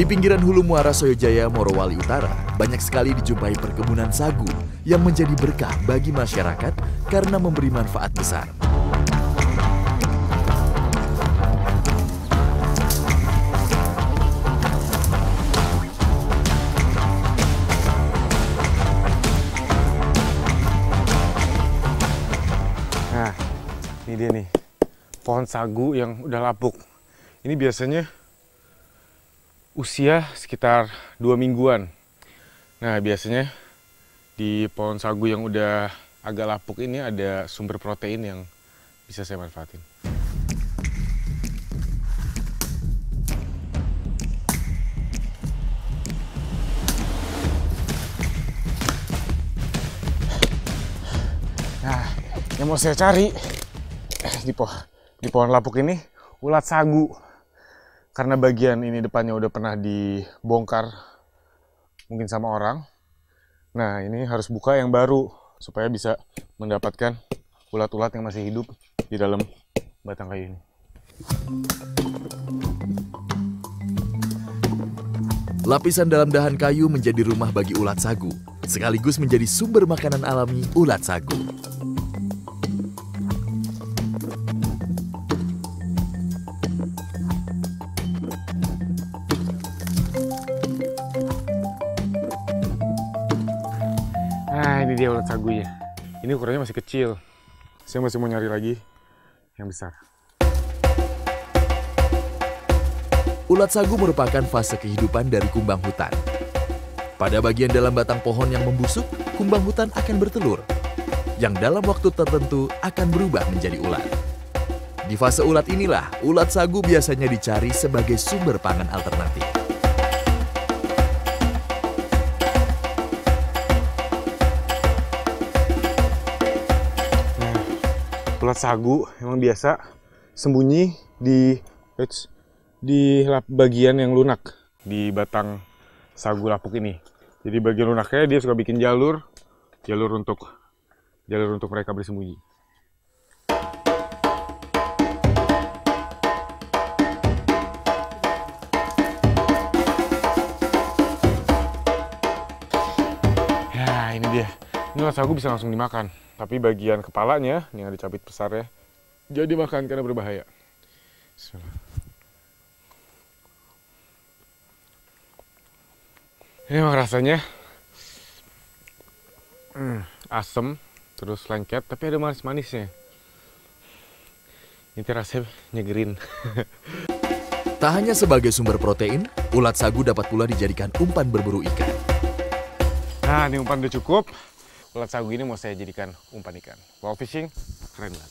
Di pinggiran Hulu Muara Soyojaya, Morowali Utara, banyak sekali dijumpai perkebunan sagu yang menjadi berkah bagi masyarakat karena memberi manfaat besar. Nah, ini dia nih. Pohon sagu yang udah lapuk. Ini biasanya usia sekitar dua mingguan. Nah, biasanya di pohon sagu yang udah agak lapuk ini ada sumber protein yang bisa saya manfaatin. Nah, yang mau saya cari di pohon di pohon lapuk ini ulat sagu. Karena bagian ini depannya udah pernah dibongkar mungkin sama orang. Nah, ini harus buka yang baru supaya bisa mendapatkan ulat-ulat yang masih hidup di dalam batang kayu ini. Lapisan dalam dahan kayu menjadi rumah bagi ulat sagu, sekaligus menjadi sumber makanan alami ulat sagu. Dia ulat sagunya. Ini ukurannya masih kecil. Saya masih mau nyari lagi yang besar. Ulat sagu merupakan fase kehidupan dari kumbang hutan. Pada bagian dalam batang pohon yang membusuk, kumbang hutan akan bertelur, yang dalam waktu tertentu akan berubah menjadi ulat. Di fase ulat inilah, ulat sagu biasanya dicari sebagai sumber pangan alternatif. Ulat sagu emang biasa sembunyi di di bagian yang lunak di batang sagu lapuk ini. Jadi bagian lunaknya dia suka bikin jalur, jalur untuk jalur untuk mereka bersembunyi. Ya, ini dia. Ini ulat sagu bisa langsung dimakan. Tapi bagian kepalanya, yang ada cabit besar ya, jadi dimakan karena berbahaya. Bismillah. Ini emang rasanya hmm, asem, terus lengket, tapi ada manis-manisnya. Ini rasanya nyegerin. Tak hanya sebagai sumber protein, ulat sagu dapat pula dijadikan umpan berburu ikan. Nah, ini umpan udah cukup. Ulat sagu ini mau saya jadikan umpan ikan. Wow fishing, keren banget.